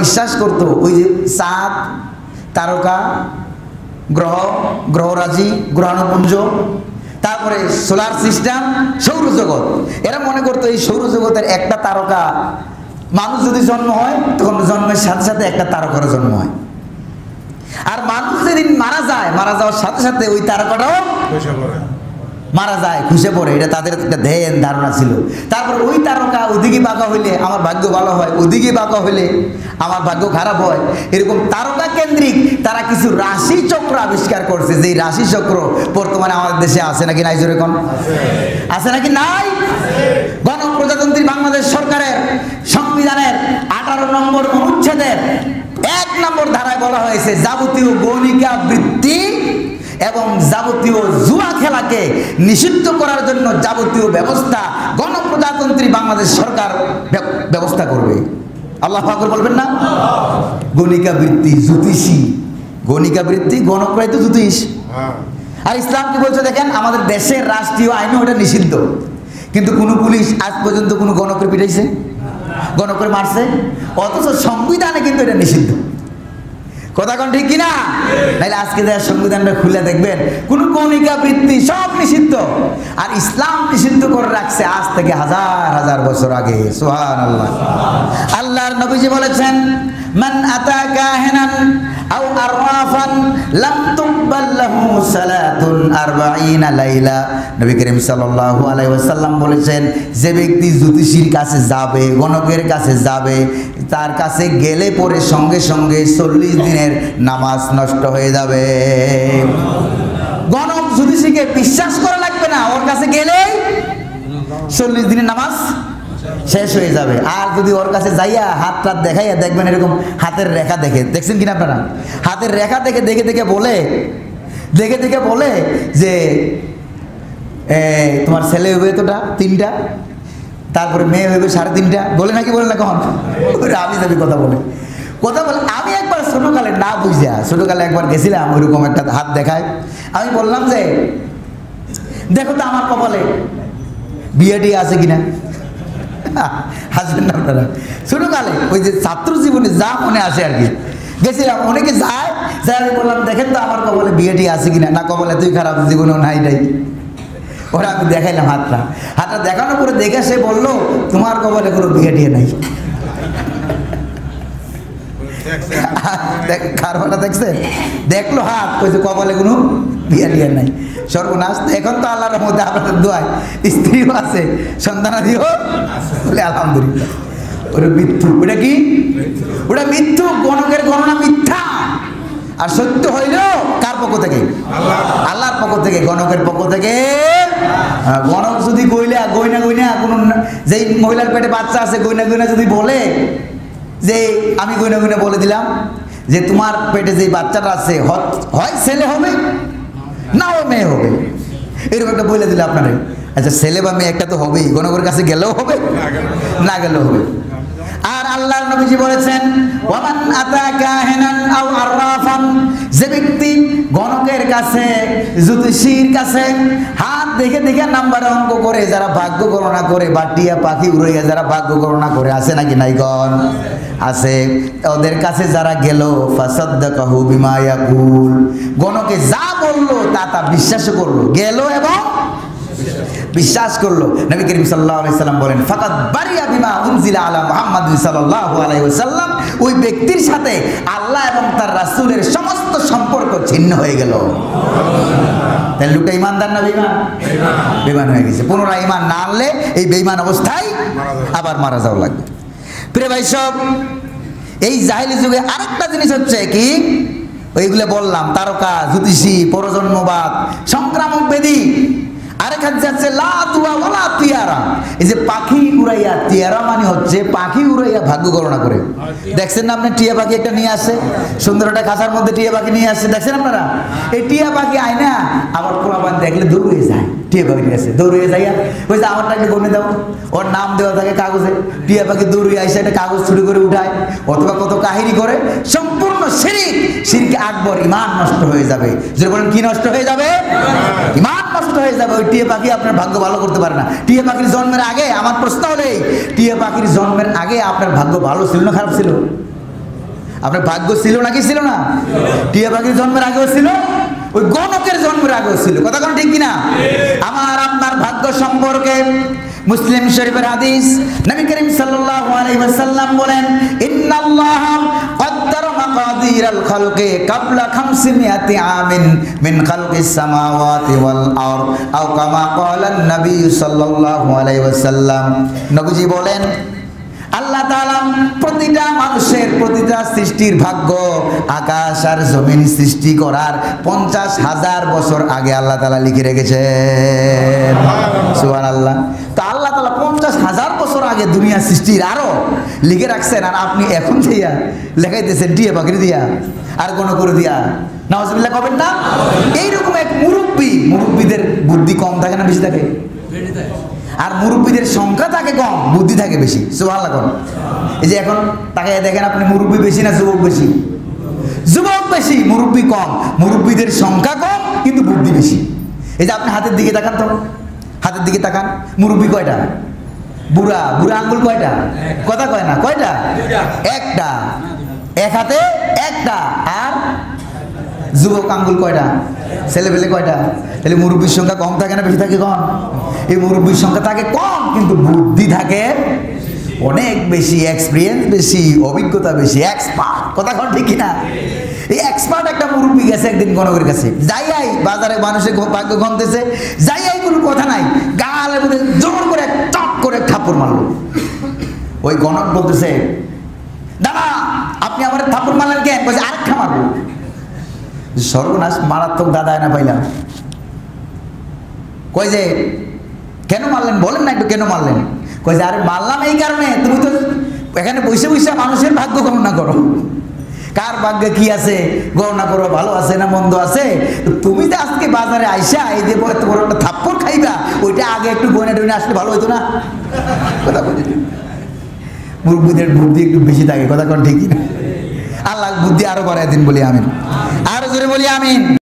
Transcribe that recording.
বিশ্বাস করত, ওই যে চাঁদ তারকা, গ্রহ, গ্রহরাজি, গ্রহাণুপুঞ্জ, তারপরে সোলার সিস্টেম, সৌরজগৎ। এরা মনে করতো এই সৌরজগতের একটা তারকা, মানুষ যদি জন্ম হয়, তখন জন্মের সাথে সাথে একটা তারকারও জন্ম হয়। আর মানুষ যেদিন মারা যায়, মারা যাওয়ার সাথে সাথে ওই তারকাটাও মারা যায়, খুশে পড়ে। এটা তাদের একটা ধ্যান ধারণা ছিল। তারপর ওই তারকা ওদিকে বাঁকা হইলে আমার ভাগ্য ভালো হয়, ওদিকে বাঁকা হইলে আমার ভাগ্য খারাপ হয়। এরকম তারকা কেন্দ্রিক তারা কিছু রাশি চক্র আবিষ্কার করছে। যে রাশি চক্র বর্তমানে আমাদের দেশে আছে নাকি নাই জোরে কোন? আছে নাকি নাই? গণপ্রজাতন্ত্রী বাংলাদেশ সরকারের সংবিধানের আঠারো নম্বর অনুচ্ছেদের এক নম্বর ধারায় বলা হয়েছে, যাবতীয় গণিকা বৃত্তি এবং যাবতীয় জুয়া খেলাকে নিষিদ্ধ করার জন্য যাবতীয় ব্যবস্থা গণপ্রজাতন্ত্রী বাংলাদেশ সরকার ব্য- ব্যবস্থা করবে। আল্লাহ ফাকর বলবেন না? গণিকা বৃত্তি জ্যোতিষী। গণিকা বৃত্তি গণপ্রায় তো জ্যোতিষ। হ্যাঁ। আর ইসলাম কি বলছে দেখেন? আমাদের দেশের রাষ্ট্রীয় আইনে ওটা নিষিদ্ধ। কিন্তু কোনো পুলিশ আজ পর্যন্ত কোনো গণকে পিটাইছে? গণকে মারছে? অথচ সংবিধানে কিন্তু এটা নিষিদ্ধ। কথা কোন ঠিক কিনা? তাহলে আজকে যারা সংবিধানটা খুলে দেখবেন, কোন কৌনিকা বৃত্তি সব নিষিদ্ধ। আর ইসলাম নিষিদ্ধ করে রাখছে আজ থেকে হাজার হাজার বছর আগে। সোহান আল্লাহ আল্লাহর নবীজি বলেছেন, মান আতা কাহেনান আও আররাফান, লাম লাহু সালাতুন আরবাঈনা লাইলা। নবী করিম বলেছেন, যে ব্যক্তি জ্যোতিষীর কাছে যাবে, গণকের কাছে যাবে, তার কাছে গেলে পরে সঙ্গে সঙ্গে চল্লিশ দিনের নামাজ নষ্ট হয়ে যাবে। গণক জ্যোতিষীকে বিশ্বাস করা লাগবে না, ওর কাছে গেলেই চল্লিশ দিনের নামাজ শেষ হয়ে যাবে। আর যদি ওর কাছে যাইয়া হাত টাত দেখাইয়া দেখবেন এরকম হাতের রেখা দেখে, দেখছেন কিনা আপনারা? হাতের রেখা দেখে দেখে দেখে বলে দেখে দেখে বলে যে তোমার ছেলে হবে তোটা তিনটা? তারপরে মেয়ে হইবে সাড়ে তিনটা? বলে নাকি, বলে না কখন? আমি যাবি কথা বলে। কথা বলে, আমি একবার ছোটোকালে না বুঝা ছোটোকালে একবার গেছিলাম, ওইরকম একটা হাত দেখায়। আমি বললাম যে, দেখো তো আমার কপালে, বিয়েটি আছে কিনা? হাসবেন না আপনারা। ছোটোকালে, ওই যে ছাত্র জীবনে যা মনে আসে আর কি। গেছিলাম, অনেকে যায় যাই আমি বললাম, দেখেন তো আমার কপালে বিয়েটি আছে কিনা? না, কপালে তুই খারাপ জীবনেও নাই নাই ওরা আমি দেখাইলাম হাতটা। হাতটা দেখানোর পরে দেখে সে বলল, তোমার কপালে কোনো বিয়ে টিয়ে নাই কারবারটা দেখছে? দেখল হাত, কইছে, কপালে কোনো বিয়ে টিয়ে নাই। সর্বনাশ এখন তো আল্লাহর মধ্যে আপনাদের দোয়ায় স্ত্রীও আছে, সন্তানাদিও বলে, আলহামদুলিল্লাহ। ওটা মিথ্যু ওটা কি? ওটা মিথ্যু গণকের গণনা মিথ্যা। আর সত্য হইল কার পক্ষ থেকে? আল্লাহর। পক্ষ থেকে গণকের পক্ষ থেকে। আহ, গণক যদি গইলা গইনা গইনা কোনো যেই মহিলার পেটে বাচ্চা আছে গইনা গইনা যদি বলে যে আমি গইনা গইনা বলে দিলাম যে তোমার পেটে যে বাচ্চাটা আছে হয় ছেলে হবে না ও মেয়ে হবে। এরকম একটা বলে দিলে আপনারে। আচ্ছা ছেলে বা মেয়ে একটা তো হবেই গণকের কাছে গেলেও হবে। না গেলেও হবে। আর আল্লাহর নবীজি বলেছেন, ওয়ামান আতা কাহিনান আও আররাফান যে ব্যক্তি গণকের কাছে, জ্যোতিষীর কাছে হাত দেখে দেখে নাম্বার অঙ্ক করে, যারা ভাগ্য গণনা করে বাটিয়া পাখি উড়াইয়া যারা ভাগ্য গণনা করে, আছে নাকি নাই গণ আছে। ওদের কাছে যারা গেল, ফাসাদ্দাকাহু বিমা ইয়াকুল। গণকে যা বলল, তা তা বিশ্বাস করল। গেল এবং বিশ্বাস করল। নবী করিম আলাইহি সাল্লাম বলেন ফাকাত বারিয়া বিমা উনজিলা আলা মুহাম্মাদ সাল্লাল্লাহু আলাইহি ওয়াসাল্লাম। ওই ব্যক্তির সাথে আল্লাহ এবং তার রাসূলের সমস্ত সম্পর্ক ছিন্ন হয়ে গেল। তাহলে লোকটা ইমানদার না বেঈমান? বেঈমান হয়ে গেছে। পুনরায় ইমান না আনলে এই বেঈমান অবস্থায় আবার মারা যাওয়া লাগবে। প্রিয় ভাই সব, এই জাহিলি যুগে আরেকটা জিনিস হচ্ছে কি? ওইগুলো বললাম, তারকা, জ্যোতিষী, পরজন্মবাদ, সংক্রামক বেদি মানে আপনারা? এই টিয়া পাখি আবার দেখলে যায়, টিয়া পাখি গনে দাও। ওর নাম দেওয়া থাকে কাগজে, টিয়া পাখি দৌড়ে একটা কাগজ চুরি করে উঠায়, অথবা কত কাহিনী করে, সম্পূর্ণ শিরিকে আকবর ইমান নষ্ট হয়ে যাবে। কি নষ্ট হয়ে যাবে? ইমান নষ্ট হয়ে যাবে, ওই টিয়া পাখি আপনার ভাগ্য ভালো করতে পারে না। টিয়া পাখির জন্মের আগে আমার প্রশ্ন হলে টিয়া পাখির জন্মের আগে আপনার ভাগ্য ভালো ছিল না খারাপ ছিল? আপনার ভাগ্য ছিল নাকি ছিল না? টিয়া পাখির জন্মের আগেও ছিল, ওই গণকের জন্মের আগেও ছিল। কথা কোনো ঠিক কিনা? আমার আপনার ভাগ্য সম্পর্কে মুসলিম শরীফের আদিস নবী করিম সাল্লাল্লাহু আলাইহি ওয়াসাল্লাম বলেন, ইন্নাল্লাহা সাতিরাল খালকে কাবলা খামসি মিয়াতি আমিন মিন খালকি সামাওয়াতি ওয়াল আর আও কামা নবী সাল্লাল্লাহু আলাইহি ওয়াসাল্লাম। নবীজি বলেন, আল্লাহ তাআলা প্রতিটা মানুষের প্রতিটা সৃষ্টির ভাগ্য আকাশ আর জমিন সৃষ্টি করার পঞ্চাশ হাজার বছর আগে আল্লাহ তাআলা লিখে রেখেছে সুবহানাল্লাহ। আল্লাহ তাআলা পঞ্চাশ হাজার আগে দুনিয়া সৃষ্টির আরও লিখে রাখছেন আর আপনি এখন দিয়া লেখাইতেছেন টিয়ে বাকরি দিয়া, আর কোনো করে দিয়া। নওয়াজবিল্লাহ কবেন না? এইরকম এক মুরব্বী, মুরব্বীদের বুদ্ধি কম থাকে না বেশি থাকে? আর মুরব্বীদের সংখ্যা থাকে কম, বুদ্ধি থাকে বেশি, সুবহানাল্লাহ কোন। এই যে এখন তাকে দেখেন আপনি মুরব্বী বেশি না যুবক বেশি? যুবক বেশি, মুরব্বী কম, মুরব্বীদের সংখ্যা কম, কিন্তু বুদ্ধি বেশি। এই যে আপনি হাতের দিকে তাকান তো, হাতের দিকে তাকান, মুরব্বী কয়টা? বুড়া বুড়া আঙ্গুল কয়টা? কথা কয় না কয়টা? একটা। এক হাতে একটা। আর যুবক আঙ্গুল কয়টা? ছেলে পেলে কয়টা? তাহলে মুরব্বীর সংখ্যা কম থাকে না বেশি থাকে কম? এই মুরব্বীর সংখ্যা থাকে কম কিন্তু বুদ্ধি থাকে অনেক বেশি এক্সপিরিয়েন্স বেশি অভিজ্ঞতা বেশি এক্সপার্ট কথা কন ঠিক কিনা? এই এক্সপার্ট একটা মুরব্বী গেছে একদিন গণকের কাছে। যাই আই বাজারে মানুষের ভাগ্য গমতেছে যাই আই কোনো কথা নাই। থাপ্পড় মারলো। ওই গণক বলতেছে দাদা আপনি আমার থাপ্পড় মারলেন কেন? বলছে, আরেকটা মারবো। সর্বনাশ, মারাত্মক দাদা না পাইলাম। কই যে, কেন মারলেন? বলেন না একটু কেন মারলেন? কই যে, আরে মারলাম এই কারণে, তুমি তো এখানে বসে বসে মানুষের ভাগ্য গণনা করো। কার ভাগ্যে কি আছে? গণনা করো, ভালো আছে না মন্দ আছে? তুমি তো আজকে বাজারে আইসা, এই যে বড় একটা ওইটা আগে একটু গোনে ডোনে আসলে ভালো হতো না। কথা বলি মুরব্বীদের বুদ্ধি একটু বেশি থাকে, কথা কোন ঠিকই না। আল্লাহ বুদ্ধি আরও বাড়াই দিন বলি আমিন। আরও জোরে বলি আমিন।